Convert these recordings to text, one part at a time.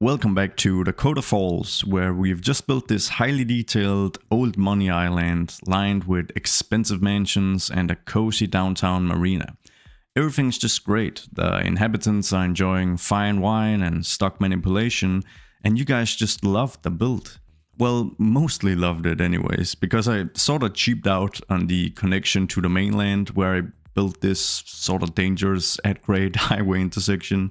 Welcome back to Dakota Falls, where we've just built this highly detailed old money island lined with expensive mansions and a cozy downtown marina. Everything's just great. The inhabitants are enjoying fine wine and stock manipulation, and you guys just loved the build. Well, mostly loved it anyways, because I sort of cheaped out on the connection to the mainland where I built this sort of dangerous at grade highway intersection.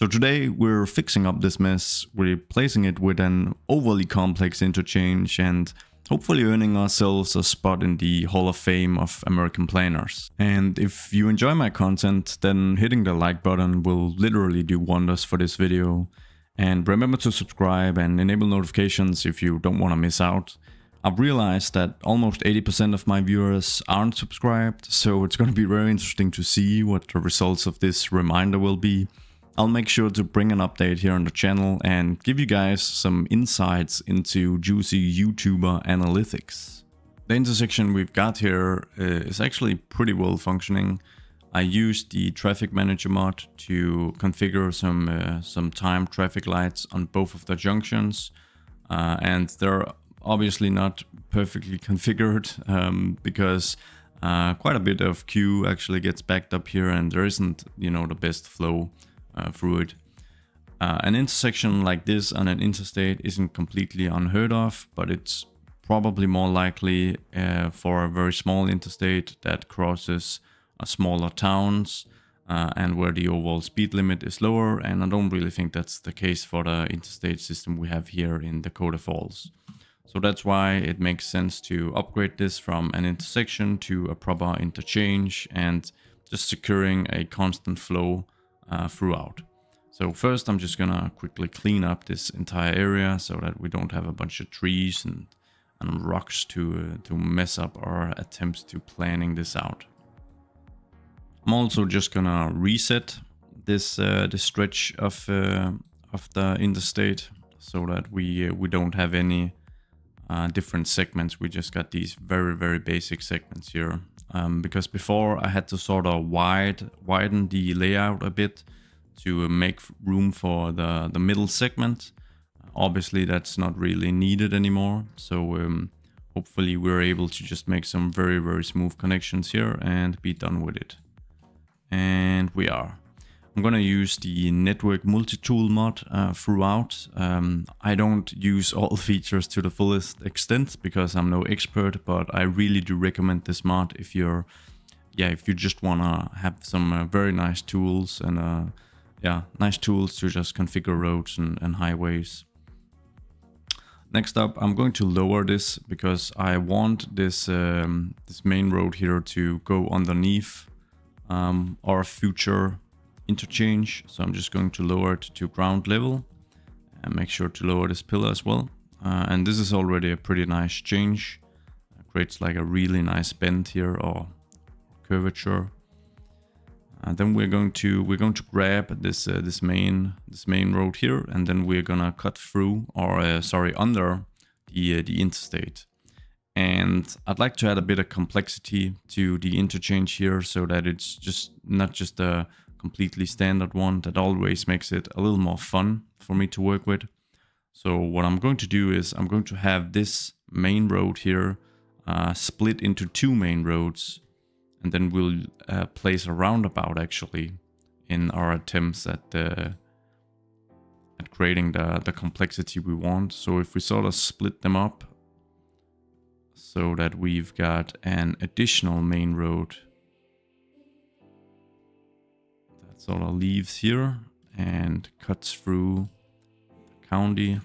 So today we're fixing up this mess, replacing it with an overly complex interchange and hopefully earning ourselves a spot in the Hall of Fame of American planners. And if you enjoy my content, then hitting the like button will literally do wonders for this video. And remember to subscribe and enable notifications if you don't want to miss out. I've realized that almost 80% of my viewers aren't subscribed, so it's going to be very interesting to see what the results of this reminder will be. I'll make sure to bring an update here on the channel and give you guys some insights into juicy YouTuber analytics. The intersection we've got here uh, actually pretty well functioning. I used the traffic manager mod to configure some uh, some time traffic lights on both of the junctions uh, and they're obviously not perfectly configured um, because uh, quite a bit of queue actually gets backed up here and there isn't you know the best flow through it. Uh, an intersection like this on an interstate isn't completely unheard of but it's probably more likely uh, for a very small interstate that crosses a smaller towns uh, and where the overall speed limit is lower. And I don't really think that's the case for the interstate system we have here in Dakota Falls. So that's why it makes sense to upgrade this from an intersection to a proper interchange and just securing a constant flow uh, throughout. So first I'm just gonna quickly clean up this entire area so that we don't have a bunch of trees and, and rocks to, uh, to mess up our attempts to planning this out. I'm also just gonna reset this uh, this stretch of uh, of the interstate so that we uh, we don't have any uh, different segments. We just got these very very basic segments here. Um, because before I had to sort of wide widen the layout a bit to make room for the the middle segment. Obviously, that's not really needed anymore. So um, hopefully, we're able to just make some very very smooth connections here and be done with it and we are. I'm gonna use the network multi-tool mod uh, throughout. Um, I don't use all features to the fullest extent because I'm no expert, but I really do recommend this mod if you're, yeah, if you just wanna have some uh, very nice tools and uh, yeah, nice tools to just configure roads and, and highways. Next up, I'm going to lower this because I want this um, this main road here to go underneath um, our future interchange. So I'm just going to lower it to ground level and make sure to lower this pillar as well. Uh, and this is already a pretty nice change. It creates like a really nice bend here or curvature. And then we're going to we're going to grab this uh, this main this main road here, and then we're gonna cut through or uh, sorry under the uh, the interstate. And I'd like to add a bit of complexity to the interchange here so that it's just not just a completely standard one that always makes it a little more fun for me to work with. So what I'm going to do is I'm going to have this main road here uh, split into two main roads and then we'll uh, place a roundabout actually in our attempts at uh, at creating the, the complexity we want. So if we sort of split them up so that we've got an additional main road of leaves here and cuts through the county.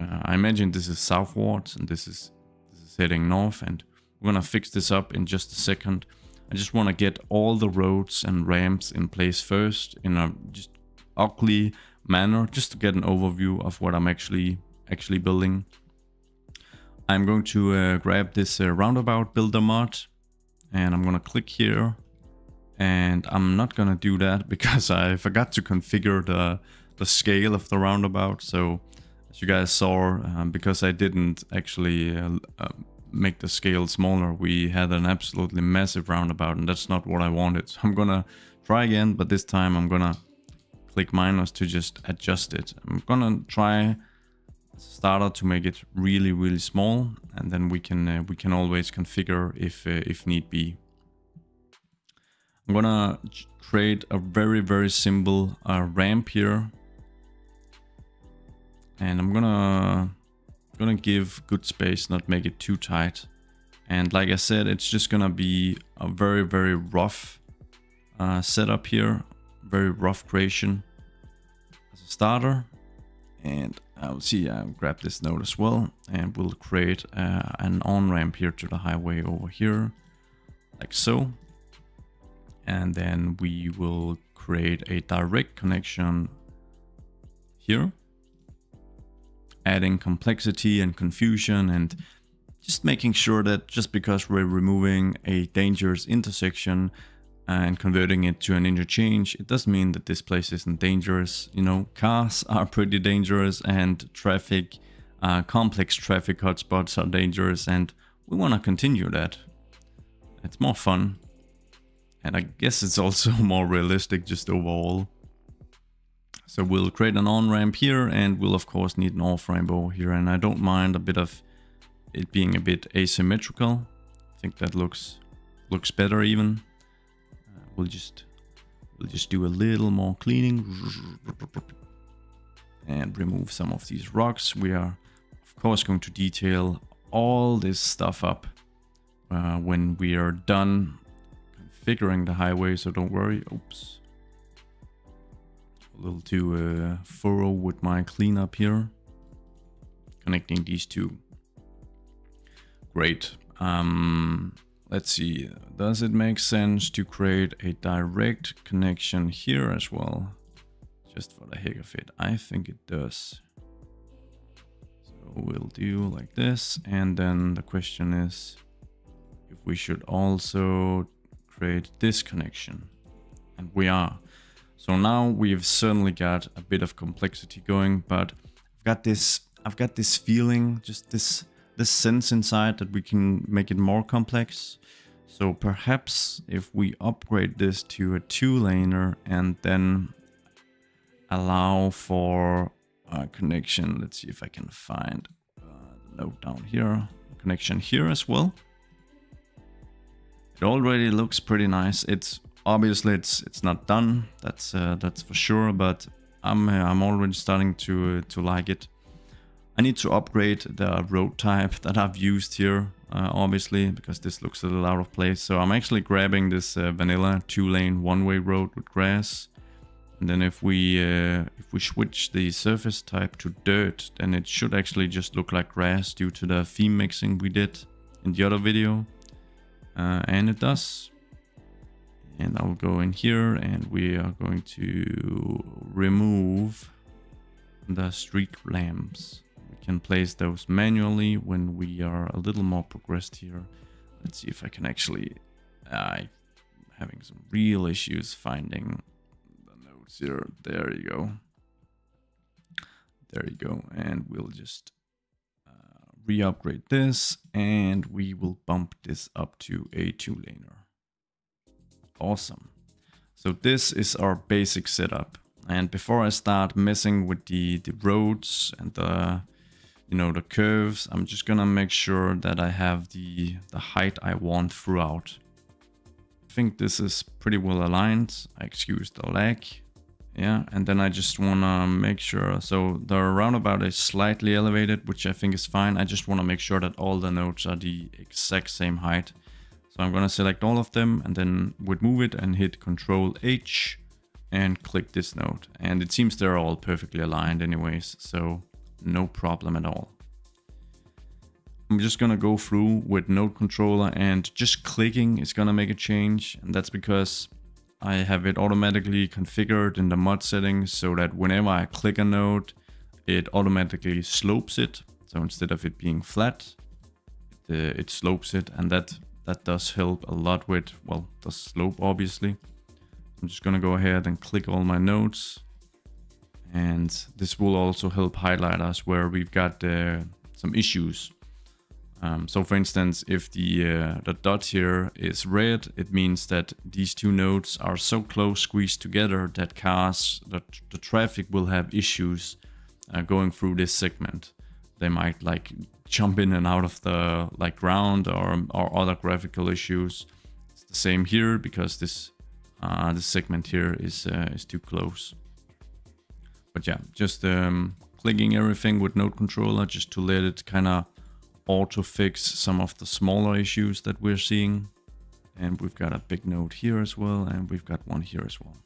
Uh, I imagine this is southwards and this is this is heading north and we're gonna fix this up in just a second. I just want to get all the roads and ramps in place first in a just ugly manner just to get an overview of what I'm actually actually building. I'm going to uh, grab this uh, roundabout builder mod and I'm going to click here and I'm not to do that because I forgot to configure the, the scale of the roundabout. So as you guys saw, um, because I didn't actually uh, uh, make the scale smaller, we had an absolutely massive roundabout and that's not what I wanted. So I'm to try again, but this time I'm to click minus to just adjust it. I'm gonna try starter to make it really really small and then we can uh, we can always configure if uh, if need be I'm gonna create a very very simple uh, ramp here. And I'm gonna gonna give good space not make it too tight. And like I said it's just gonna be a very very rough uh, setup here. Very rough creation as a starter. And I'll see, I'll grab this node as well, and we'll create uh, an on-ramp here to the highway over here, like so. And then we will create a direct connection here, adding complexity and confusion and just making sure that just because we're removing a dangerous intersection and converting it to an interchange, it doesn't mean that this place isn't dangerous. You know, cars are pretty dangerous and traffic, uh, complex traffic hotspots are dangerous and we want to continue that. It's more fun. And I guess it's also more realistic just overall. So we'll create an on-ramp here and we'll of course need an off-ramp here. And I don't mind a bit of it being a bit asymmetrical. I think that looks looks better even we'll just we'll just do a little more cleaning and remove some of these rocks. We are of course going to detail all this stuff up uh, when we are done configuring the highway, so don't worry. Oops. A little too uh, thorough with my cleanup here. Connecting these two. Great. Um, Let's see, does it make sense to create a direct connection here as well? Just for the heck of it, I think it does. So we'll do like this, and then the question is if we should also create this connection. And we are. So now we've certainly got a bit of complexity going, but I've got this I've got this feeling, just this this sense inside that we can make it more complex. So perhaps if we upgrade this to a two-laner and then allow for a connection, let's see if I can find uh, the node down here, connection here as well. It already looks pretty nice. It's obviously it's it's not done. That's uh, that's for sure, but I'm uh, I'm already starting to uh, to like it. I need to upgrade the road type that I've used here, uh, obviously, because this looks a little out of place. So I'm actually grabbing this uh, vanilla two-lane one-way road with grass. And then if we uh, if we switch the surface type to dirt, then it should actually just look like grass due to the theme mixing we did in the other video. Uh, and it does. And I'll go in here and we are going to remove the street lamps We can place those manually when we are a little more progressed here. Let's see if I can actually... I'm having some real issues finding the nodes here. There you go. There you go. And we'll just re-upgrade this and we will bump this up to a two-laner. Awesome. So this is our basic setup. And before I start messing with the, the roads and the you know, the curves. I'm just gonna make sure that I have the, the height I want throughout. I think this is pretty well aligned. I excuse the lag. Yeah, and then I just wanna make sure, so the roundabout is slightly elevated, which I think is fine. I just wanna make sure that all the nodes are the exact same height. So I'm gonna select all of them and then would move it and hit Control H and click this node. And it seems they're all perfectly aligned anyways, so no problem at all. I'm just gonna go through with node controller and just clicking is gonna make a change and that's because I have it automatically configured in the mod settings so that whenever I click a node it automatically slopes it. So instead of it being flat it, uh, it slopes it and that that does help a lot with well the slope obviously. I'm just gonna go ahead and click all my nodes. And this will also help highlight us where we've got uh, some issues. Um, so for instance, if the, uh, the dot here is red, it means that these two nodes are so close squeezed together that cars, that the traffic will have issues uh, going through this segment. They might like jump in and out of the like ground or, or other graphical issues. It's the same here because this uh, this segment here is uh, is too close. But yeah, just um, clicking everything with node controller just to let it kind of auto fix some of the smaller issues that we're seeing. And we've got a big node here as well, and we've got one here as well.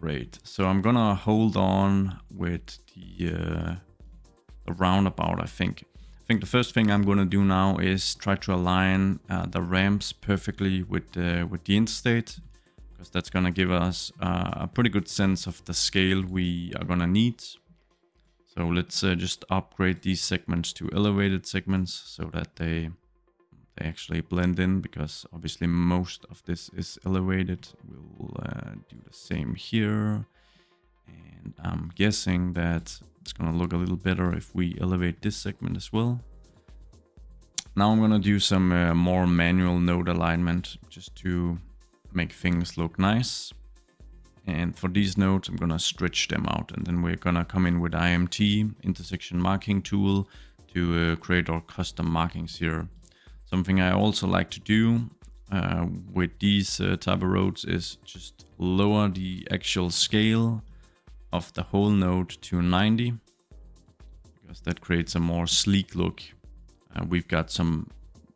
Great. So I'm gonna hold on with the, uh, the roundabout, I think. I think the first thing I'm gonna do now is try to align uh, the ramps perfectly with, uh, with the interstate, because that's gonna give us uh, a pretty good sense of the scale we are gonna need. So let's uh, just upgrade these segments to elevated segments so that they they actually blend in because obviously most of this is elevated. We'll uh, do the same here. And I'm guessing that it's going to look a little better if we elevate this segment as well. Now I'm going to do some uh, more manual node alignment just to make things look nice. And for these nodes, I'm gonna stretch them out and then we're gonna come in with IMT, intersection marking tool, to uh, create our custom markings here. Something I also like to do uh, with these uh, type of roads is just lower the actual scale of the whole node to 90 because that creates a more sleek look. Uh, we've got some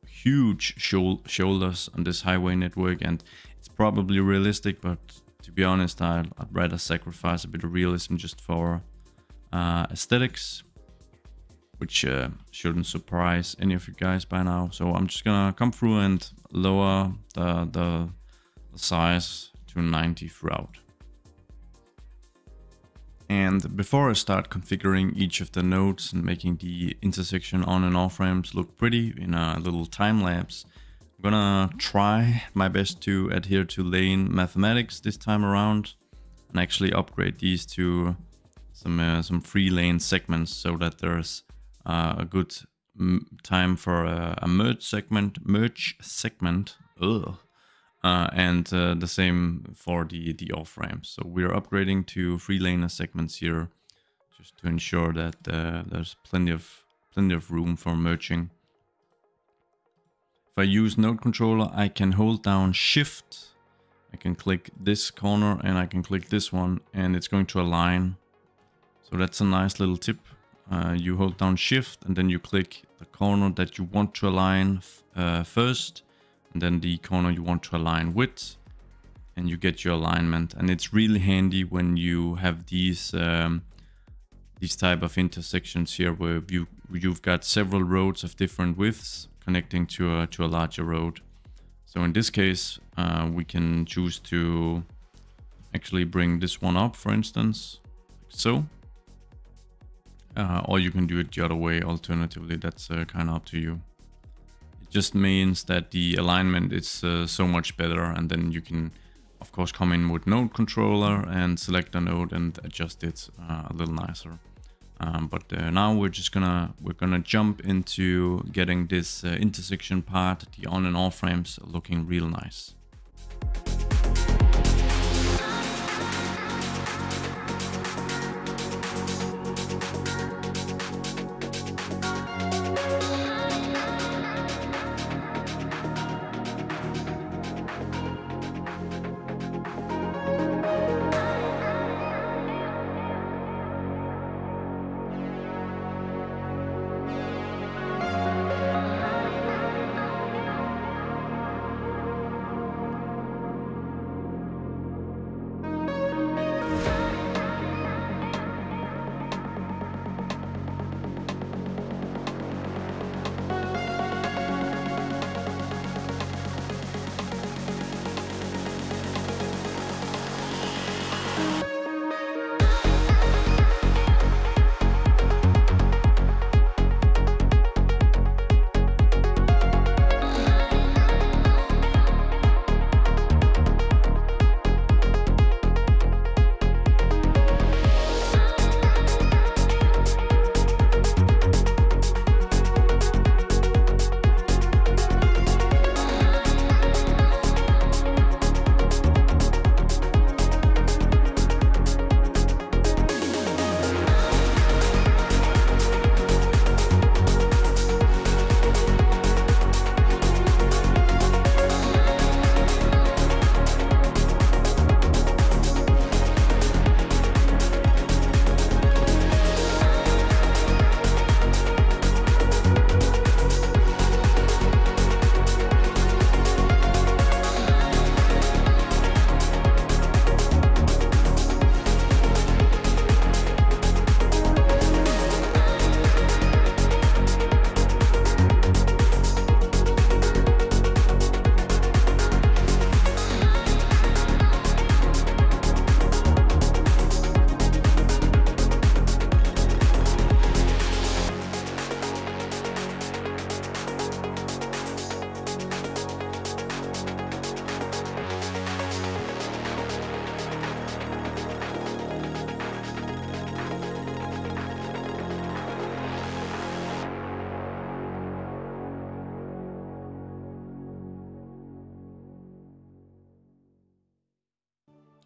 huge shoulders on this highway network and it's probably realistic but to be honest, I'd, I'd, rather sacrifice a bit of realism just for uh, aesthetics, which uh, shouldn't surprise any of you guys by now. So I'm just gonna come through and lower the, the, the size to 90 throughout. And before I start configuring each of the nodes and making the intersection on and off ramps look pretty in a little time lapse, I'm gonna try my best to adhere to lane mathematics this time around and actually upgrade these to some uh, some free lane segments so that there's uh, a good time for a, a, merge segment merge segment ugh, uh, and uh, the same for the the off ramps so we're upgrading to free lane segments here just to ensure that uh, there's plenty of plenty of room for merging I use node controller, I can hold down shift. I can click this corner and I can click this one and it's going to align. So that's a nice little tip. Uh, you hold down shift and then you click the corner that you want to align uh, first and then the corner you want to align with and you get your alignment and it's really handy when you have these um, these type of intersections here where you you've got several roads of different widths connecting to a, to a larger road. So in this case, uh, we can choose to actually bring this one up, for instance, like so. Uh, or you can do it the other way, alternatively, that's uh, kind of up to you. It just means that the alignment is uh, so much better and then you can, of course, come in with node controller and select a node and adjust it uh, a little nicer. Um, but uh, now we're just gonna we're gonna jump into getting this uh, intersection part, the on and off frames looking real nice.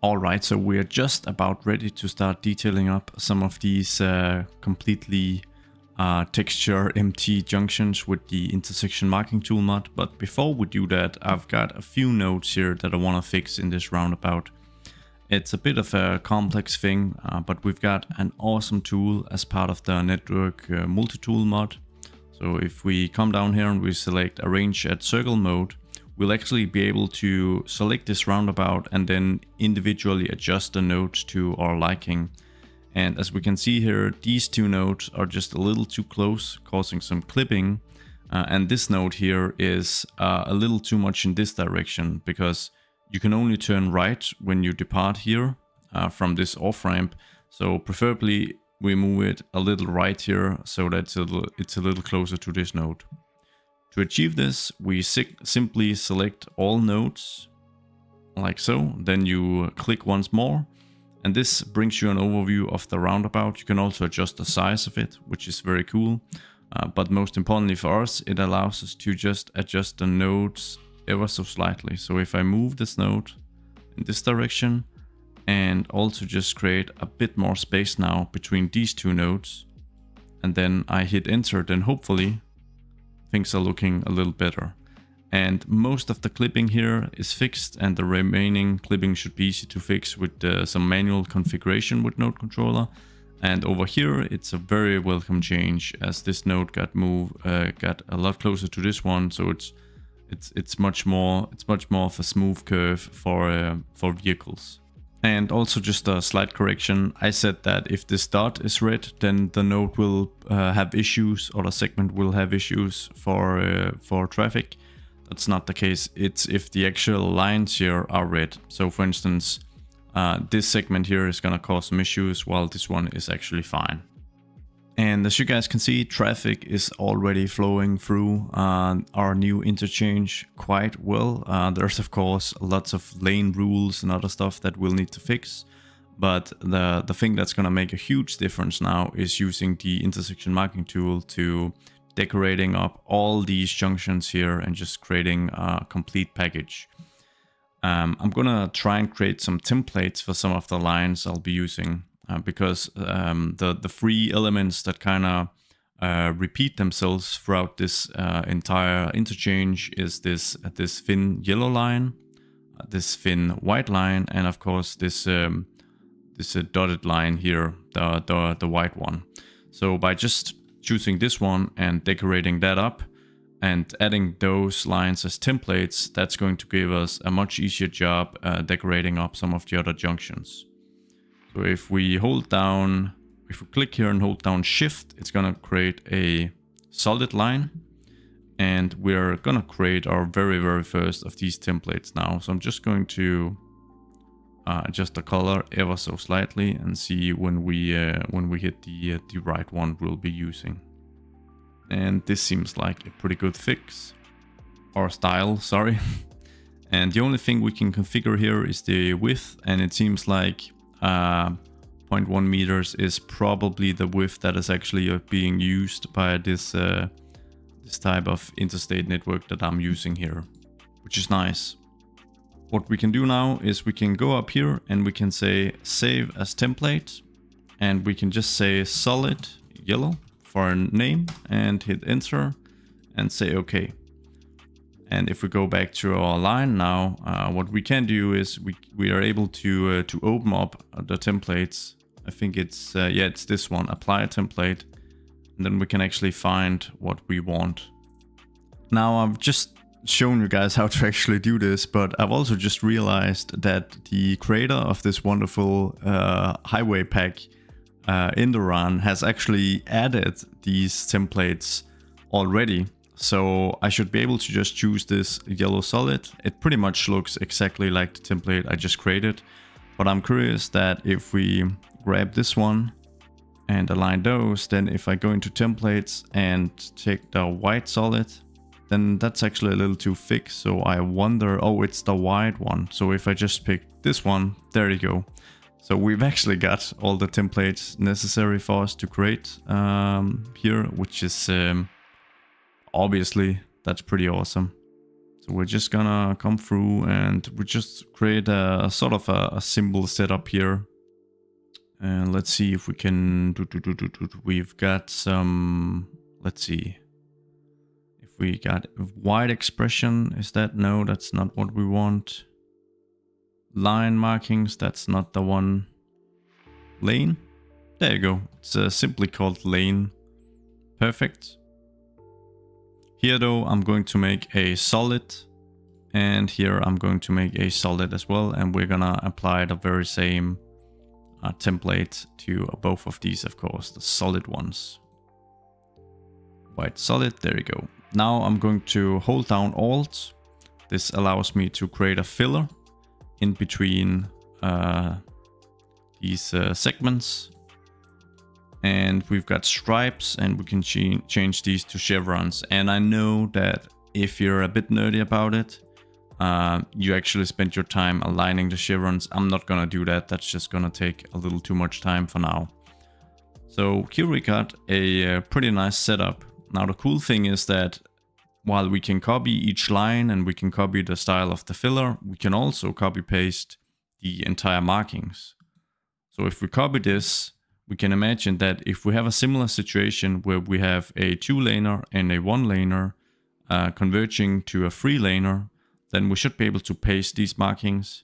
Alright, so we're just about ready to start detailing up some of these uh, completely uh, texture empty junctions with the intersection marking tool mod. But before we do that, I've got a few nodes here that I want to fix in this roundabout. It's a bit of a complex thing, uh, but we've got an awesome tool as part of the network uh, multi-tool mod. So if we come down here and we select arrange at circle mode, we'll actually be able to select this roundabout and then individually adjust the nodes to our liking. And as we can see here, these two nodes are just a little too close, causing some clipping. Uh, and this node here is uh, a little too much in this direction because you can only turn right when you depart here uh, from this off ramp. So preferably we move it a little right here so that it's a little, it's a little closer to this node. To achieve this, we simply select all nodes, like so. Then you click once more, and this brings you an overview of the roundabout. You can also adjust the size of it, which is very cool. Uh, but most importantly for us, it allows us to just adjust the nodes ever so slightly. So if I move this node in this direction, and also just create a bit more space now between these two nodes, and then I hit enter, then hopefully things are looking a little better. And most of the clipping here is fixed and the remaining clipping should be easy to fix with uh, some manual configuration with Node Controller. And over here, it's a very welcome change as this node got moved, uh, got a lot closer to this one. So it's it's it's much more it's much more of a smooth curve for uh, for vehicles. And also just a slight correction, I said that if this dot is red, then the node will uh, have issues or the segment will have issues for, uh, for traffic. That's not the case. It's if the actual lines here are red. So for instance, uh, this segment here is going to cause some issues while this one is actually fine. And as you guys can see, traffic is already flowing through uh, our new interchange quite well. Uh, there's of course lots of lane rules and other stuff that we'll need to fix. But the, the thing that's going to make a huge difference now is using the intersection marking tool to decorating up all these junctions here and just creating a complete package. Um, I'm going to try and create some templates for some of the lines I'll be using uh, because um, the the three elements that kind of uh, repeat themselves throughout this uh, entire interchange is this this thin yellow line, uh, this thin white line, and of course this um, this uh, dotted line here, the, the the white one. So by just choosing this one and decorating that up and adding those lines as templates, that's going to give us a much easier job uh, decorating up some of the other junctions. So if we hold down, if we click here and hold down shift, it's gonna create a solid line. And we're gonna create our very, very first of these templates now. So I'm just going to uh, adjust the color ever so slightly and see when we uh, when we hit the uh, the right one we'll be using. And this seems like a pretty good fix or style, sorry. and the only thing we can configure here is the width and it seems like uh, 0.1 meters is probably the width that is actually uh, being used by this uh, this type of interstate network that I'm using here, which is nice. What we can do now is we can go up here and we can say save as template and we can just say solid yellow for a name and hit enter and say okay. And if we go back to our line now, uh, what we can do is we, we are able to, uh, to open up the templates. I think it's, uh, yeah, it's this one, apply a template. And then we can actually find what we want. Now I've just shown you guys how to actually do this, but I've also just realized that the creator of this wonderful uh, highway pack uh, in the run has actually added these templates already. So I should be able to just choose this yellow solid. It pretty much looks exactly like the template I just created. But I'm curious that if we grab this one and align those, then if I go into templates and take the white solid, then that's actually a little too thick. So I wonder, oh, it's the white one. So if I just pick this one, there you go. So we've actually got all the templates necessary for us to create um, here, which is um, obviously that's pretty awesome. So we're just gonna come through and we just create a, sort of a, a, symbol setup here. And let's see if we can do, do, do, do, do. We've got some, let's see. If we got wide expression, is that? No, that's not what we want. Line markings, that's not the one. Lane? There you go. It's uh, simply called lane. Perfect. Here though, I'm going to make a solid and here I'm going to make a solid as well. And we're gonna apply the very same uh, template to both of these, of course, the solid ones. White solid, there you go. Now I'm going to hold down Alt. This allows me to create a filler in between uh, these uh, segments and we've got stripes and we can ch change these to chevrons. And I know that if you're a bit nerdy about it, uh, you actually spend your time aligning the chevrons. I'm not gonna do that. That's just gonna take a little too much time for now. So here we got a, a pretty nice setup. Now the cool thing is that while we can copy each line and we can copy the style of the filler, we can also copy paste the entire markings. So if we copy this we can imagine that if we have a similar situation where we have a two-laner and a one-laner uh, converging to a three-laner, then we should be able to paste these markings.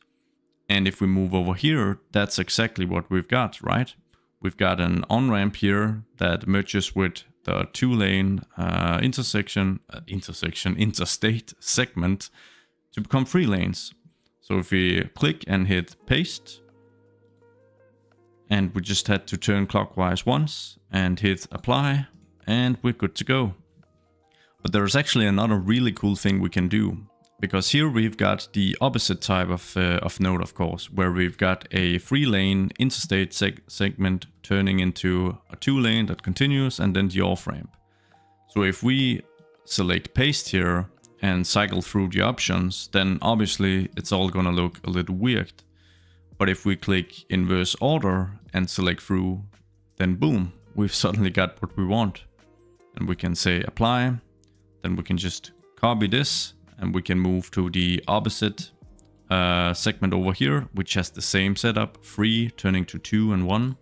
And if we move over here, that's exactly what we've got, right? We've got an on-ramp here that merges with the two-lane uh, intersection, uh, intersection, interstate segment to become three lanes. So if we click and hit paste, and we just had to turn clockwise once and hit apply and we're good to go. But there's actually another really cool thing we can do. Because here we've got the opposite type of, uh, of node, of course, where we've got a three lane interstate seg segment turning into a two lane that continues and then the off ramp. So if we select paste here and cycle through the options, then obviously it's all gonna look a little weird. But if we click inverse order and select through, then boom, we've suddenly got what we want. And we can say apply, then we can just copy this and we can move to the opposite uh, segment over here, which has the same setup, 3 turning to 2 and 1.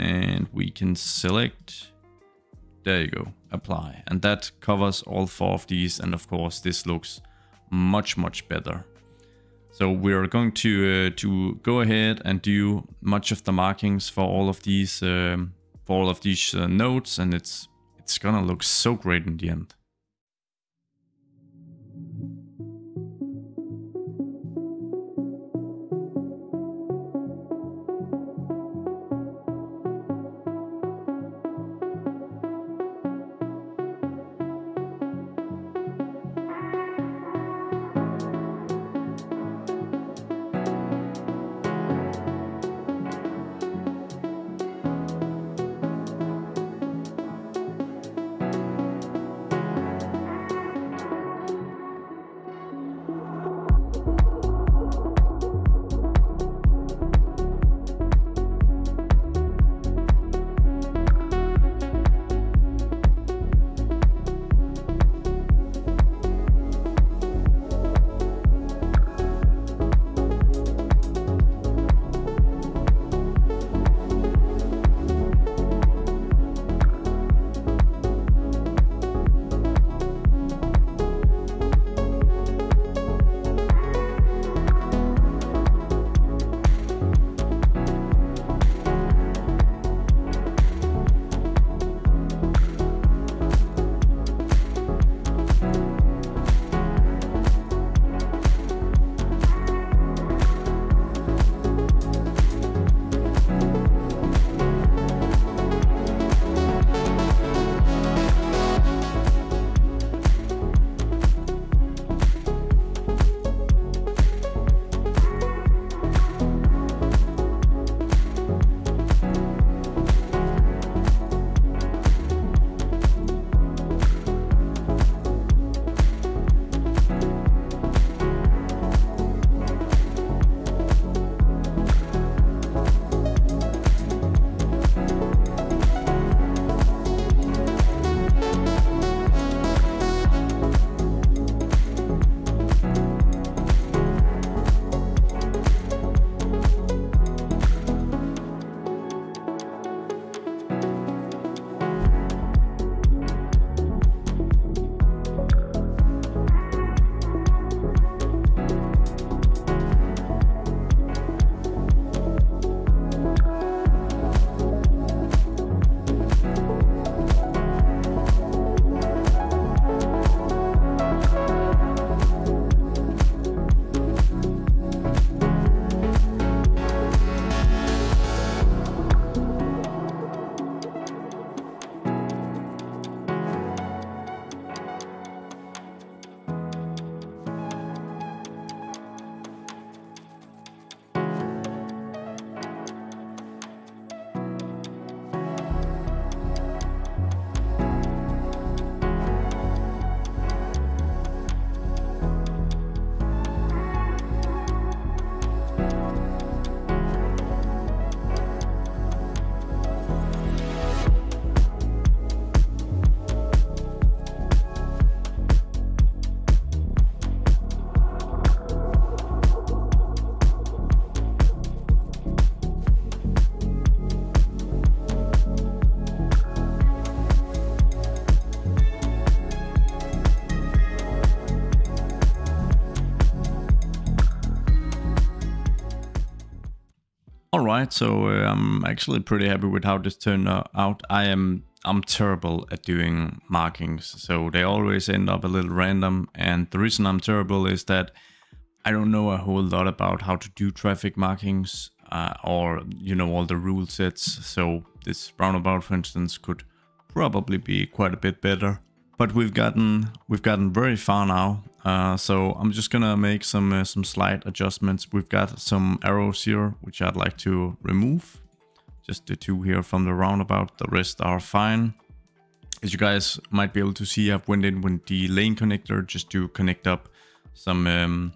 And we can select, there you go, apply. And that covers all four of these. And of course, this looks much, much better. So we're going to uh, to go ahead and do much of the markings for all of these um, for all of these uh, nodes, and it's it's gonna look so great in the end. Alright, so uh, I'm actually pretty happy with how this turned out. I am I'm terrible at doing markings, so they always end up a little random. And the reason I'm terrible is that I don't know a whole lot about how to do traffic markings uh, or, you know, all the rule sets. So this roundabout, for instance, could probably be quite a bit better. But we've gotten we've gotten very far now. Uh, so I'm just gonna make some uh, some slight adjustments. We've got some arrows here which I'd like to remove. Just the two here from the roundabout. The rest are fine. As you guys might be able to see, I've went in with the lane connector just to connect up some um,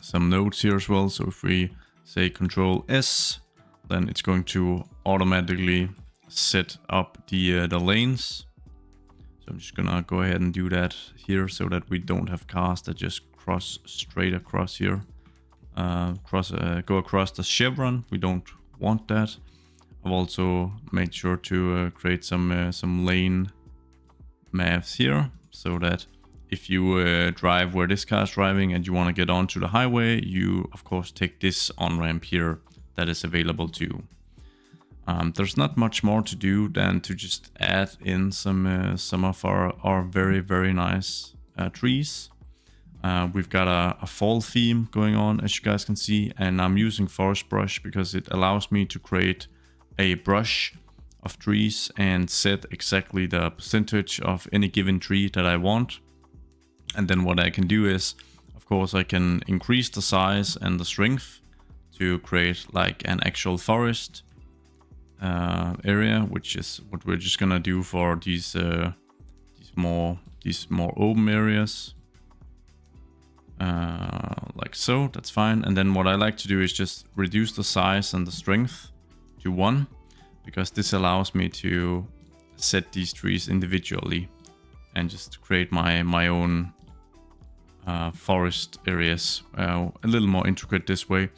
some nodes here as well. So if we say Control S, then it's going to automatically set up the uh, the lanes. I'm just gonna go ahead and do that here so that we don't have cars that just cross straight across here. Uh, cross uh, go across the chevron. We don't want that. I've also made sure to uh, create some uh, some lane maps here so that if you uh, drive where this car is driving and you want to get onto the highway, you of course take this on-ramp here that is available too. Um, there's not much more to do than to just add in some uh, some of our, our very, very nice uh, trees. Uh, we've got a, a, fall theme going on, as you guys can see, and I'm using Forest Brush because it allows me to create a brush of trees and set exactly the percentage of any given tree that I want. And then what I can do is, of course, I can increase the size and the strength to create like an actual forest uh, area, which is what we're just gonna do for these uh, these more these more open areas. Uh, like so, that's fine. And then what I like to do is just reduce the size and the strength to one, because this allows me to set these trees individually and just create my my own uh, forest areas uh, a little more intricate this way.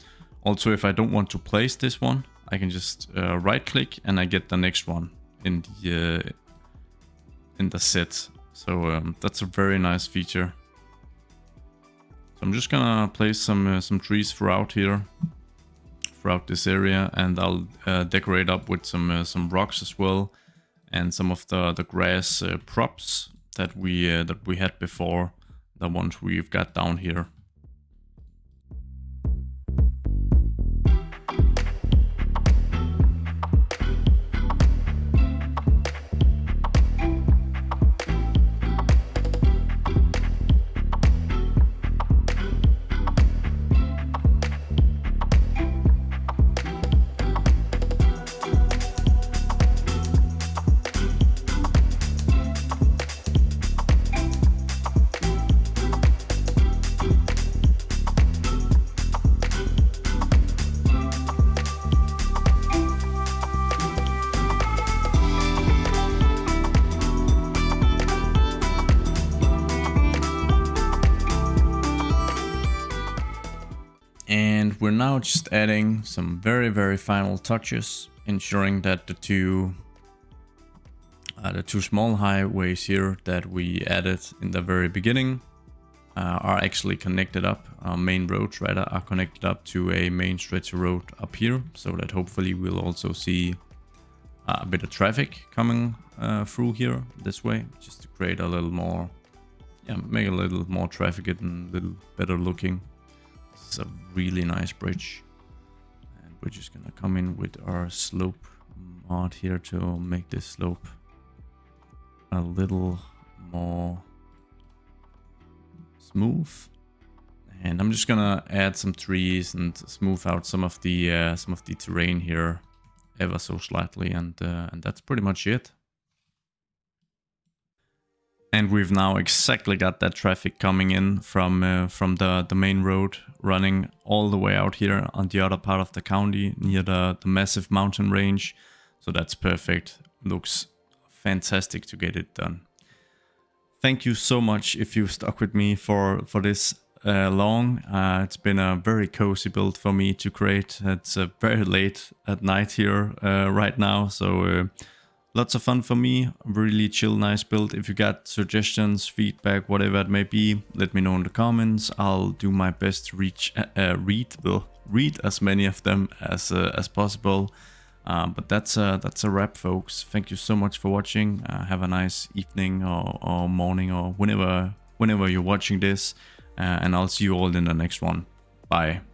Also, if I don't want to place this one, I can just uh, right click and I get the next one in the uh, in the set. So um, that's a very nice feature. So I'm just gonna place some uh, some trees throughout here, throughout this area, and I'll uh, decorate up with some some rocks as well, and some of the the grass props that we that we had before the ones we've got down here. We're now just adding some very, very final touches, ensuring that the two uh, the two small highways here that we added in the very beginning uh, are actually connected up. Our main roads rather are connected up to a main stretch road up here, so that hopefully we'll also see uh, a bit of traffic coming uh, through here this way, just to create a little more, yeah, make a little more traffic and a little better looking. It's a really nice bridge. And we're just gonna come in with our slope mod here to make this slope a little more smooth. And I'm just gonna add some trees and smooth out some of the uh, some of the terrain here ever so slightly, and uh, and that's pretty much it. And we've now exactly got that traffic coming in from uh, from the, the main road running all the way out here on the other part of the county near the, the massive mountain range. So that's perfect. Looks fantastic to get it done. Thank you so much if you stuck with me for, for this uh, long. Uh, it's been a very cozy build for me to create. It's uh, very late at night here uh, right now. So uh, lots of fun for me. Really chill, nice build. If you got suggestions, feedback, whatever it may be, let me know in the comments. I'll do my best to reach, uh, uh read, read as many of them as uh, as possible. Uh, but that's uh, that's a wrap, folks. Thank you so much for watching. Have a nice evening or, or morning or whenever whenever you're watching this. And I'll see you all in the next one. Bye.